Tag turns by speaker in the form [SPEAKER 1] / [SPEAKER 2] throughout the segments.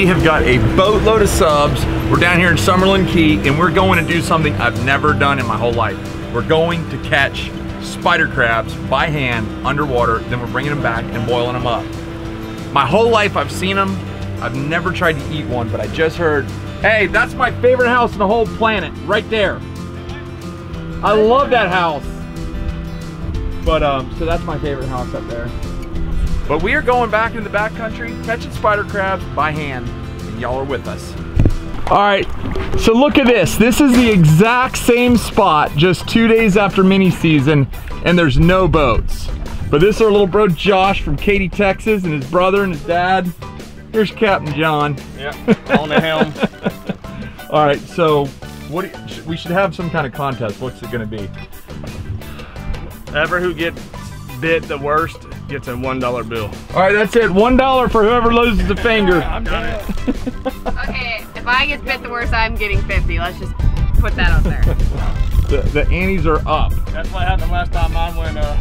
[SPEAKER 1] we have got a boatload of subs. We're down here in Summerland Key and we're going to do something I've never done in my whole life. We're going to catch spider crabs by hand underwater, then we're bringing them back and boiling them up. My whole life I've seen them. I've never tried to eat one, but I just heard, hey, that's my favorite house in the whole planet, right there. I love that house. But um, so that's my favorite house up there. But we are going back in the backcountry, catching spider crabs by hand, and y'all are with us. All right, so look at this. This is the exact same spot just two days after mini season, and there's no boats. But this is our little bro Josh from Katy, Texas, and his brother and his dad. Here's Captain John.
[SPEAKER 2] Yeah, on the helm.
[SPEAKER 1] All right, so what we should have some kind of contest. What's it gonna be?
[SPEAKER 2] Ever who gets bit the worst gets a one dollar bill.
[SPEAKER 1] All right, that's it. One dollar for whoever loses a finger.
[SPEAKER 2] I'm done.
[SPEAKER 3] Okay, if I get bit the worst, I'm getting 50. Let's just put that out there.
[SPEAKER 1] The, the anties are up.
[SPEAKER 2] That's what happened last time mine went uh,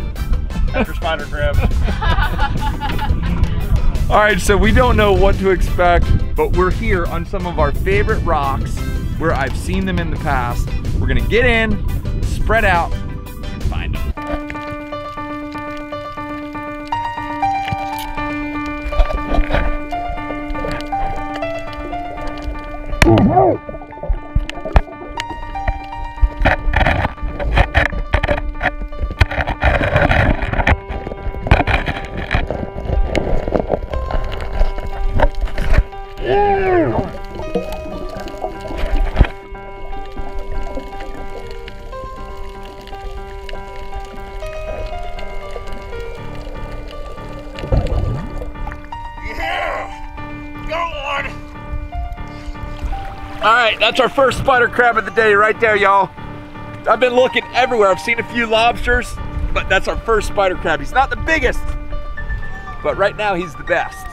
[SPEAKER 2] after spider crab.
[SPEAKER 1] All right, so we don't know what to expect, but we're here on some of our favorite rocks where I've seen them in the past. We're gonna get in, spread out, Oh, All right, that's our first spider crab of the day right there, y'all. I've been looking everywhere. I've seen a few lobsters, but that's our first spider crab. He's not the biggest, but right now he's the best.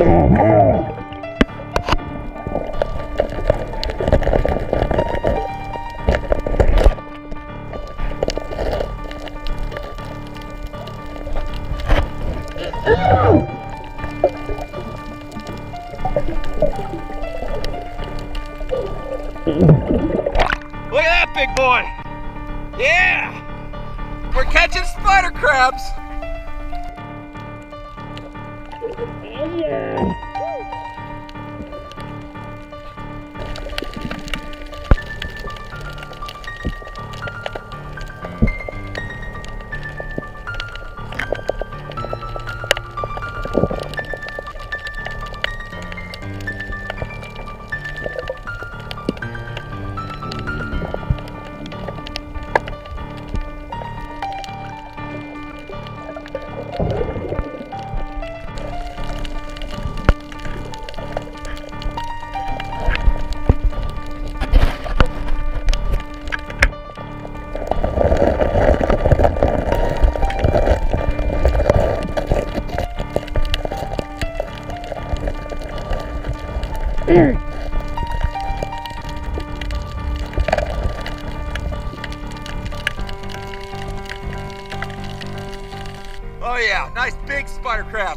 [SPEAKER 1] Look at that big boy. Yeah. We're catching spider crabs. Yeah. Oh yeah, nice big spider crab.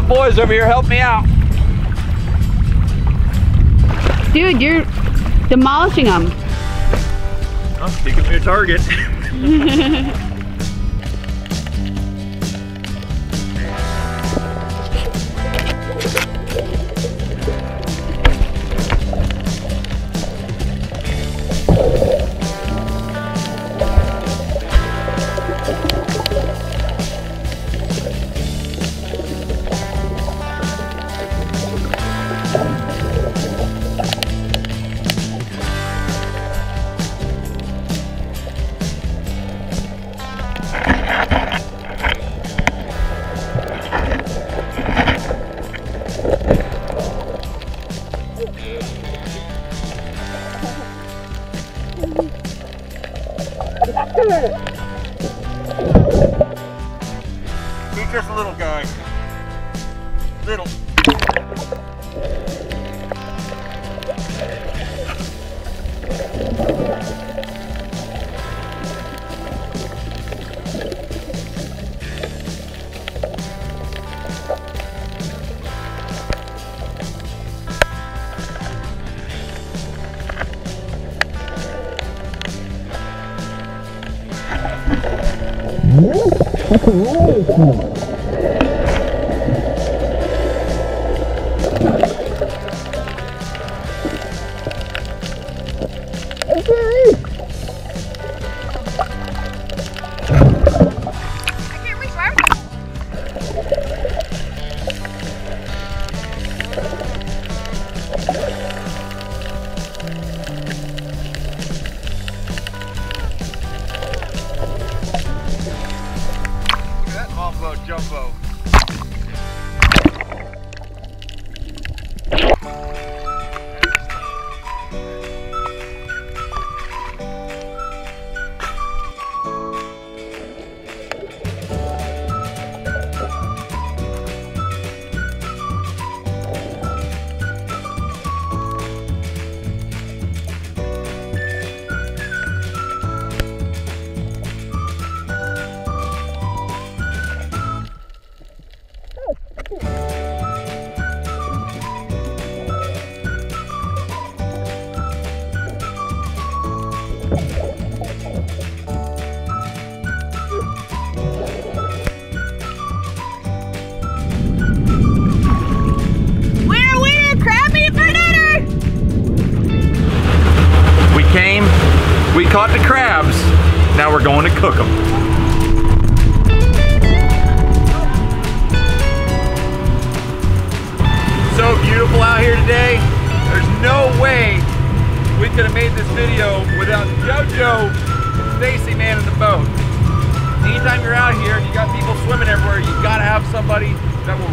[SPEAKER 1] my boys over here help me out.
[SPEAKER 3] Dude, you're demolishing them.
[SPEAKER 2] I'm picking me a target.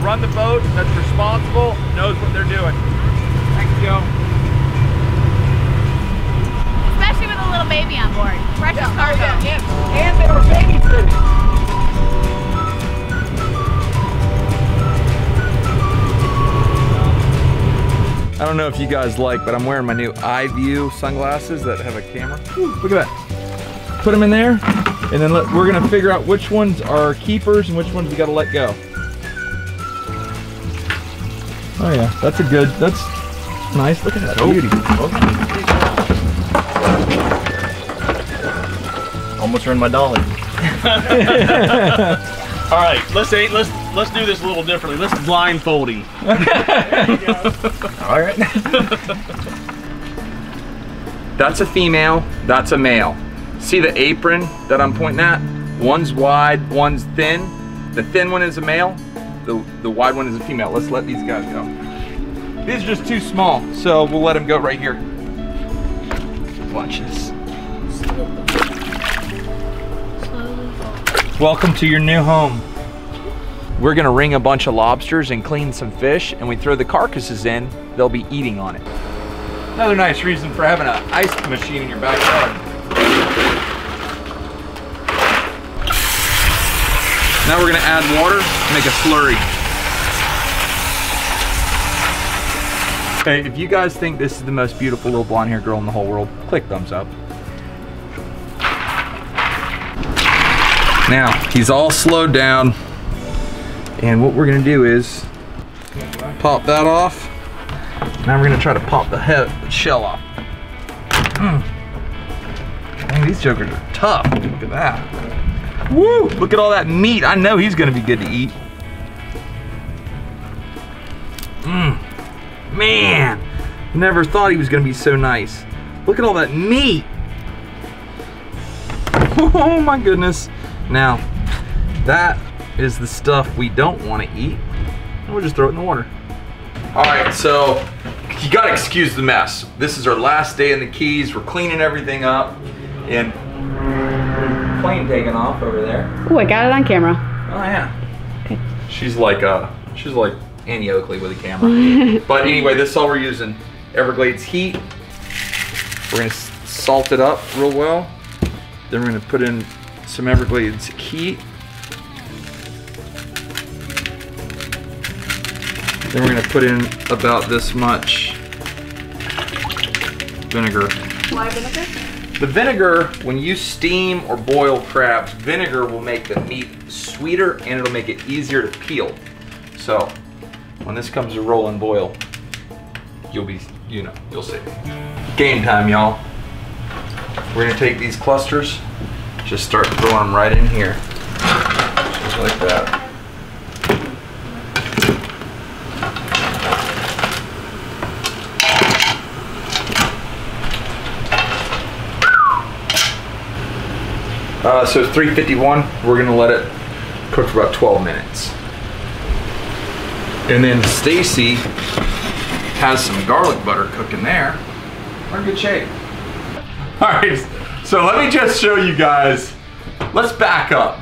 [SPEAKER 1] run the boat, that's responsible, knows what they're doing. Thanks, Joe.
[SPEAKER 3] Especially with a little baby on board. Precious cargo.
[SPEAKER 1] and, and they were babysitting. I don't know if you guys like, but I'm wearing my new eye view sunglasses that have a camera. Ooh, look at that. Put them in there, and then let, we're gonna figure out which ones are keepers and which ones we gotta let go. Oh yeah, that's a good, that's nice. Look at that oh. beauty.
[SPEAKER 2] Almost ruined my dolly. All right, let's say, let's let's do this a little differently. Let's blindfold him.
[SPEAKER 1] All right. that's a female, that's a male. See the apron that I'm pointing at? One's wide, one's thin. The thin one is a male, the, the wide one is a female. Let's let these guys go. These are just too small, so we'll let them go right here. Watch this. Welcome to your new home. We're gonna wring a bunch of lobsters and clean some fish, and we throw the carcasses in, they'll be eating on it. Another nice reason for having an ice machine in your backyard. Now we're gonna add water make a slurry. Hey, if you guys think this is the most beautiful little blonde haired girl in the whole world, click thumbs up. Now, he's all slowed down. And what we're gonna do is pop that off. Now we're gonna try to pop the head shell off. Mm. These jokers are tough. Look at that. Woo! Look at all that meat. I know he's gonna be good to eat. Mmm. Man, never thought he was gonna be so nice. Look at all that meat. Oh my goodness. Now, that is the stuff we don't want to eat. We'll just throw it in the water. All right, so you gotta excuse the mess. This is our last day in the Keys. We're cleaning everything up and plane taking off over there.
[SPEAKER 3] Oh, I got it on camera.
[SPEAKER 1] Oh yeah. She's like uh she's like Annie Oakley with a camera. but anyway, this is all we're using. Everglades heat. We're gonna salt it up real well. Then we're gonna put in some Everglades heat. Then we're gonna put in about this much vinegar.
[SPEAKER 3] Why vinegar?
[SPEAKER 1] The vinegar, when you steam or boil crabs, vinegar will make the meat sweeter and it'll make it easier to peel. So, when this comes to roll and boil, you'll be, you know, you'll see. Game time, y'all. We're gonna take these clusters, just start throwing them right in here. Just like that. Uh, so it's 351. We're gonna let it cook for about 12 minutes. And then Stacy has some garlic butter cooking there. We're in good shape. All right, so let me just show you guys. Let's back up.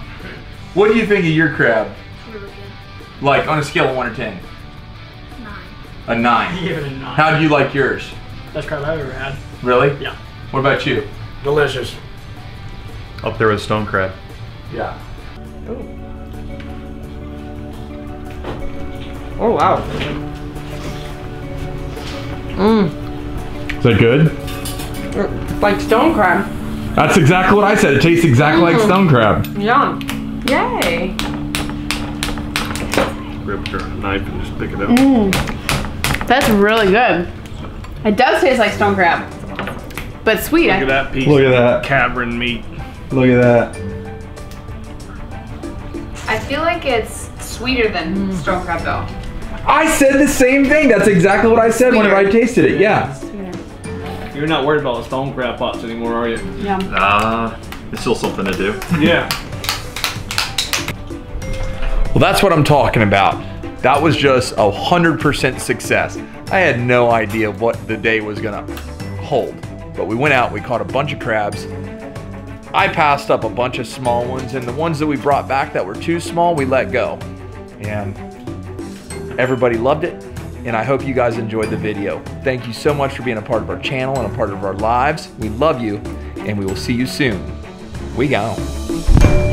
[SPEAKER 1] What do you think of your crab?
[SPEAKER 3] Really good.
[SPEAKER 1] Like on a scale of one to 10?
[SPEAKER 3] Nine.
[SPEAKER 1] A nine.
[SPEAKER 2] Give it a nine.
[SPEAKER 1] How do you like yours?
[SPEAKER 2] Best crab I've ever had.
[SPEAKER 1] Really?
[SPEAKER 2] Yeah.
[SPEAKER 1] What about you?
[SPEAKER 2] Delicious.
[SPEAKER 4] Up there with stone crab.
[SPEAKER 1] Yeah.
[SPEAKER 5] Oh wow. Mmm.
[SPEAKER 4] Is that good?
[SPEAKER 5] Like stone crab.
[SPEAKER 4] That's exactly what I said. It tastes exactly like mm. stone crab.
[SPEAKER 5] Yum. Yay.
[SPEAKER 4] Grab your knife and just pick it up. Mm.
[SPEAKER 3] That's really good. It does taste like stone crab, but sweet.
[SPEAKER 2] Look at that piece
[SPEAKER 4] Look at
[SPEAKER 2] of
[SPEAKER 4] that.
[SPEAKER 2] cabrin meat.
[SPEAKER 4] Look at that.
[SPEAKER 3] I feel like it's sweeter than stone crab though.
[SPEAKER 1] I said the same thing. That's exactly what I said whenever I tasted it. Yeah.
[SPEAKER 2] You're not worried about the stone crab pots anymore, are you?
[SPEAKER 3] Yum.
[SPEAKER 4] Ah, it's still something to do.
[SPEAKER 2] Yeah.
[SPEAKER 1] Well, that's what I'm talking about. That was just a hundred percent success. I had no idea what the day was gonna hold, but we went out. We caught a bunch of crabs. I passed up a bunch of small ones, and the ones that we brought back that were too small, we let go. And everybody loved it, and I hope you guys enjoyed the video. Thank you so much for being a part of our channel and a part of our lives. We love you, and we will see you soon. We gone.